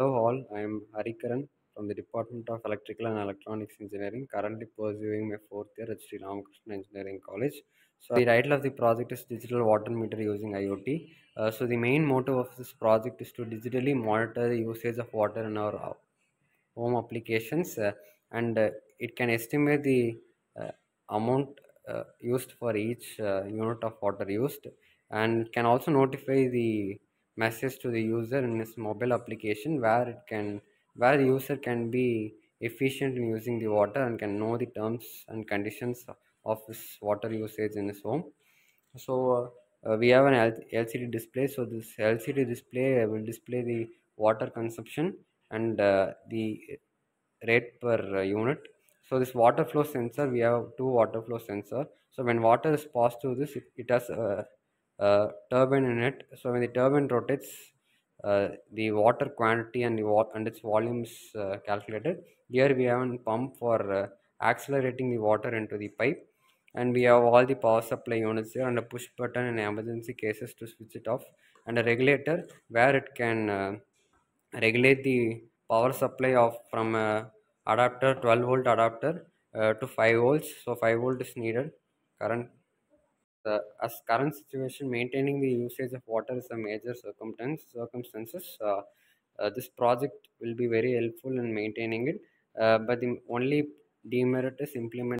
Hello all, I am Harikaran from the Department of Electrical and Electronics Engineering, currently pursuing my fourth year at Sri Ramakrishna Engineering College. So the title of the project is Digital Water Meter Using IoT. Uh, so the main motive of this project is to digitally monitor the usage of water in our uh, home applications uh, and uh, it can estimate the uh, amount uh, used for each unit of water used and can also notify the message to the user in his mobile application where it can where the user can be efficient in using the water and can know the terms and conditions of his water usage in his home. So uh, we have an lcd display. So this lcd display will display the water consumption and uh, the rate per uh, unit. So this water flow sensor we have two water flow sensor. So when water is passed through this it, it has a, a turbine in it. So when the turbine rotates uh, the water quantity and the wa- and its volume is uh, calculated here we have a pump for uh, accelerating the water into the pipe. And we have all the power supply units here and a push button in emergency cases to switch it off and a regulator where it can uh, regulate the power supply of from a adapter 12 volt adapter uh, to 5 volts. So 5 volt is needed. Current as current situation maintaining the usage of water is a major circumstance circumstances. Uh, uh, this project will be very helpful in maintaining it. Uh, but the only demerit is implement